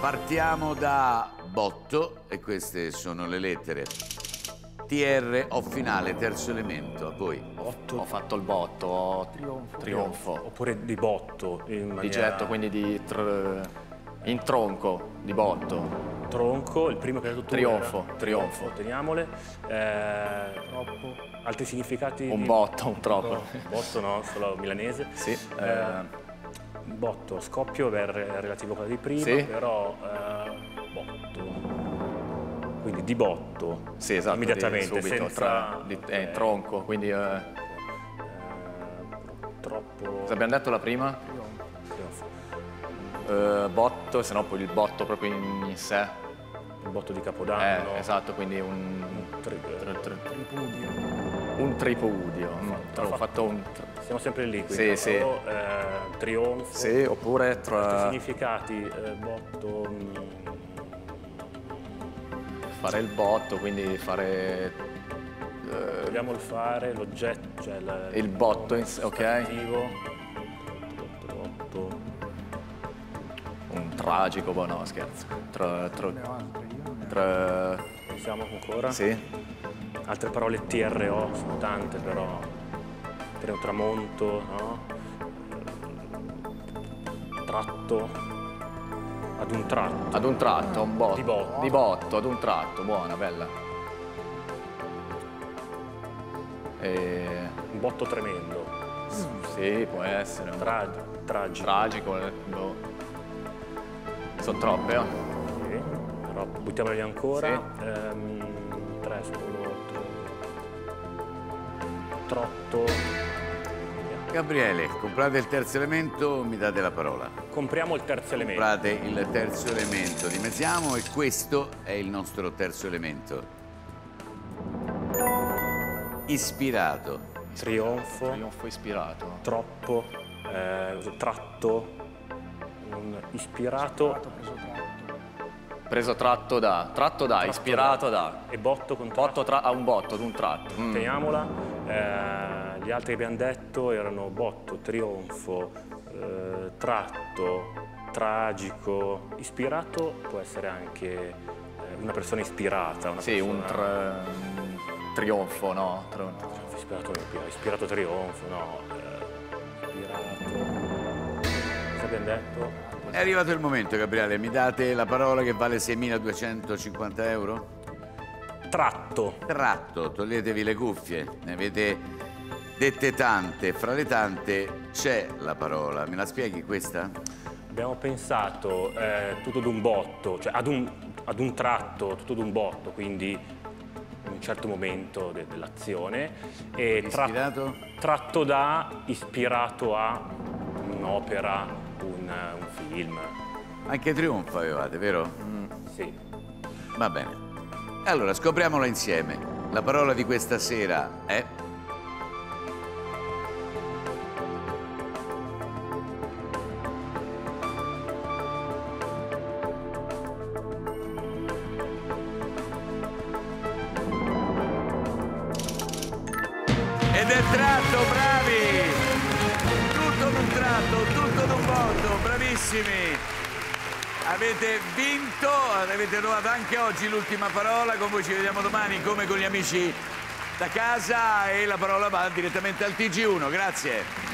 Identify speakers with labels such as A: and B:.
A: partiamo da botto e queste sono le lettere. TR o finale, terzo elemento, a voi.
B: Ho fatto il botto, ho trionfo.
C: Oppure di botto in maniera...
B: Di getto, quindi di tr- in tronco, di botto.
C: Tronco, il primo che hai detto tu
B: Trionfo,
C: era-
B: trionfo.
C: Teniamole. Eh, troppo. Altri significati?
B: Un
C: di-
B: botto, un troppo.
C: No, botto no, solo milanese.
B: Sì.
C: Eh,
B: eh,
C: botto, scoppio è relativo a quello di prima,
B: Sì.
C: però eh, botto. Quindi di botto.
B: sì, esatto. di-
C: Immediatamente,
B: subito,
C: senza...
B: tra- di- eh,
C: ok.
B: tronco, quindi... eh,
C: Eh, troppo...
B: cosa abbiamo detto la prima?
C: Trionfo.
B: Eh, botto, se no poi il botto proprio in, in sé.
C: Un botto di
B: Eh,
C: capodanno.
B: esatto, quindi un...
C: Tri-
B: tr- tr-
C: tripudio.
B: Un tripudio. Mm, Ho fatto un...
C: Siamo sempre lì,
B: Sì,
C: quindi
B: sì.
C: o, eh, trionfo.
B: Sì, oppure
C: Altri
B: tra...
C: significati, eh, botto, mm,
B: fare il botto, quindi fare... eh,
C: vogliamo il fare, l'oggetto, cioè il,
B: Il botto in sé, ok.
C: Botto,
B: un tragico, boh no, scherzo. Tra... tra, tra
C: pensiamo ancora.
B: sì,
C: Altre parole TRO sono tante però. Per un tramonto, no? Tratto. Ad un tratto.
B: ad un tratto, un botto.
C: Di botto.
B: Di botto, ad un tratto, buona, bella. E...
C: Un botto tremendo.
B: Sì, può essere.
C: Tra, tragico.
B: tragico, eh, boh. Sono troppe, eh?
C: Sì, però buttiamoli ancora. Ehm, tre solo. tro- Trotto.
A: Gabriele, comprate il terzo elemento, mi date la parola.
C: Compriamo il terzo elemento.
A: Comprate il terzo elemento, dimezziamo e questo è il nostro terzo elemento. Ispirato.
C: Trionfo,
B: Trionfo ispirato.
C: troppo, eh, tratto, un ispirato
B: Preso tratto da. Tratto da, ispirato da.
C: e botto con tratto.
B: Botto a un botto, ad un tratto. Mm.
C: Teniamola. Eh, gli altri che abbiamo detto erano botto, trionfo, eh, tratto, tragico. Ispirato può essere anche eh, una persona ispirata. Una
B: Sì,
C: persona...
B: un tra- trionfo, no? Tra-
C: Ispirato, ispirato trionfo, no. eh, ispirato. Cosa abbiamo detto?
A: È arrivato il momento, Gabriele, mi date la parola che vale 6.250 euro?
C: Tratto.
A: Tratto, toglietevi le cuffie, ne avete dette tante, fra le tante c'è la parola, me la spieghi questa?
C: Abbiamo pensato eh, tutto d'un botto, cioè ad un, ad un tratto, tutto d'un botto, quindi in un certo momento de- dell'azione. E tra-
A: Ispirato?
C: tratto da, ispirato a un'opera, un, un film.
A: Anche trionfo avevate, vero?
C: Sì.
A: Va bene. Allora, scopriamola insieme. La parola di questa sera è... Ed è tratto, bravi! Bravissimi! Avete vinto, avete trovato anche oggi l'ultima parola, con voi ci vediamo domani come con gli amici da casa e la parola va direttamente al TG1, grazie.